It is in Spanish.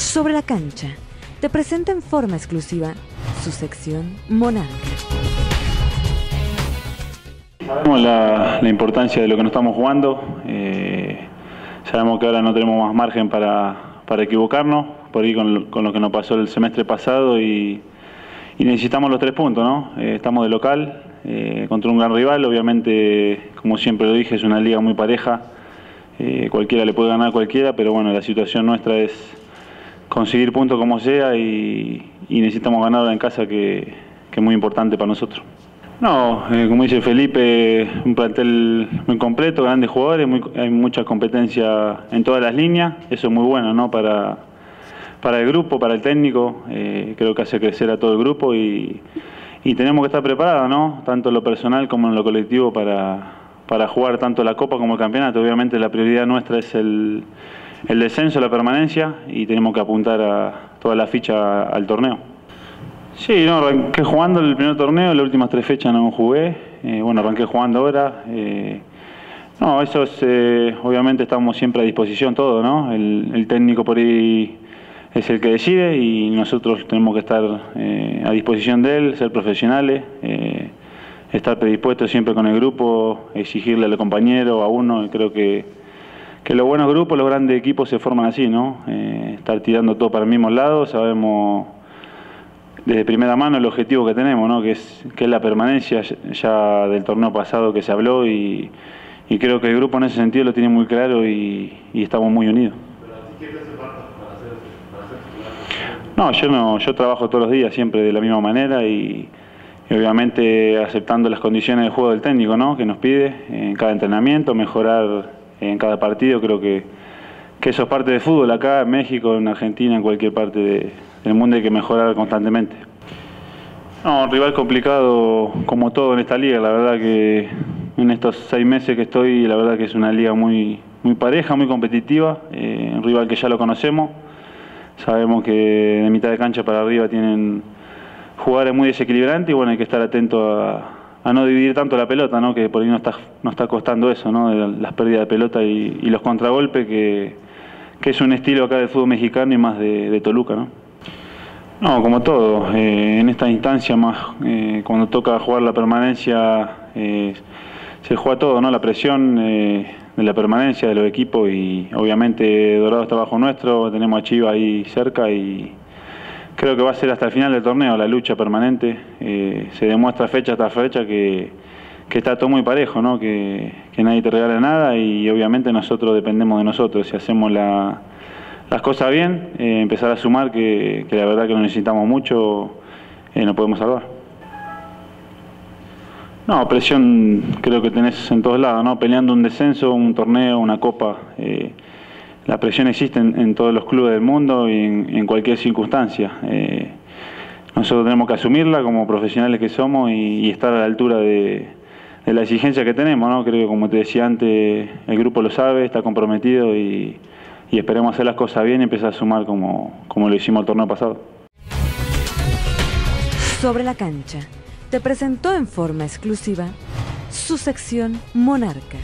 Sobre la cancha, te presenta en forma exclusiva su sección Monarca. Sabemos la, importancia de lo que nos estamos jugando. eh, sabemos que ahora no tenemos más margen para, para equivocarnos, por ahí con, lo- que nos pasó el semestre pasado y, necesitamos los tres puntos, ¿no? Eh, estamos de local eh, contra un gran rival, obviamente, como siempre lo dije, es una liga muy pareja. cualquiera le puede ganar a cualquiera, pero bueno, la situación nuestra es conseguir puntos como sea y, necesitamos ganar en casa que, que es muy importante para nosotros. No, eh, como dice Felipe, un plantel muy completo, grandes jugadores, muy- hay mucha competencia en todas las líneas, eso es muy bueno ¿no? para, para el grupo, para el técnico, eh, creo que hace crecer a todo el grupo y, y tenemos que estar preparados, ¿no? tanto en lo personal como en lo colectivo para, para jugar tanto la Copa como el campeonato. Obviamente la prioridad nuestra es el, el descenso, la permanencia y tenemos que apuntar a toda la ficha al torneo. Sí, no, arranqué jugando el primer torneo, las últimas tres fechas no jugué. Eh, bueno, arranqué jugando ahora. eh, no, eso es, eh, obviamente estamos siempre a disposición todo, ¿no? El, técnico por ahí es el que decide y nosotros tenemos que estar eh, a disposición de él, ser profesionales, estar predispuestos siempre con el grupo, exigirle al compañero, a uno, creo que, que los buenos grupos, los grandes equipos se forman así, ¿no? Eh, estar tirando todo para el mismo lado, sabemos desde primera mano el objetivo que tenemos, ¿no? que, es, que es la permanencia ya- del torneo pasado que se habló y, y creo que el grupo en ese sentido lo tiene muy claro y, y estamos muy unidos. No, yo no, yo trabajo todos los días siempre de la misma manera y, y obviamente aceptando las condiciones de juego del técnico, ¿no? Que nos pide en cada entrenamiento, mejorar en cada partido, creo que, eso es parte del fútbol acá en México, en Argentina, en cualquier parte de- del mundo hay que mejorar constantemente. No, un rival complicado como todo en esta liga, la verdad que en estos seis meses que estoy, la verdad que es una liga muy, muy pareja, muy competitiva, eh, un rival que ya lo conocemos, sabemos que de mitad de cancha para arriba tienen jugadores muy desequilibrantes y bueno, hay que estar atento a, a no dividir tanto la pelota, ¿no? que por ahí nos está, nos está costando eso, ¿no? las pérdidas de pelota y, y los contragolpes, que, que es un estilo acá del fútbol mexicano y más de, Toluca. ¿no? No, como todo, eh, en esta instancia más eh, cuando toca jugar la permanencia eh, se juega todo, ¿no? La presión eh, de la permanencia de los equipos y obviamente Dorado está bajo nuestro, tenemos a Chiva ahí cerca y creo que va a ser hasta el final del torneo la lucha permanente. Eh, se demuestra fecha tras fecha que, está todo muy parejo, ¿no? Que, nadie te regala nada y obviamente nosotros dependemos de nosotros. Si hacemos la, las cosas bien, eh, empezar a sumar que, que la verdad que lo necesitamos mucho, eh, nos podemos salvar. No, presión creo que tenés en todos lados, ¿no? Peleando un descenso, un torneo, una copa. eh, la presión existe en, todos los clubes del mundo y en, cualquier circunstancia. Eh, nosotros tenemos que asumirla como profesionales que somos y, estar a la altura de, de la exigencia que tenemos, ¿no? Creo que como te decía antes, el grupo lo sabe, está comprometido y, y esperemos hacer las cosas bien y empezar a sumar como, como lo hicimos el torneo pasado. Sobre la cancha, te presentó en forma exclusiva su sección Monarca.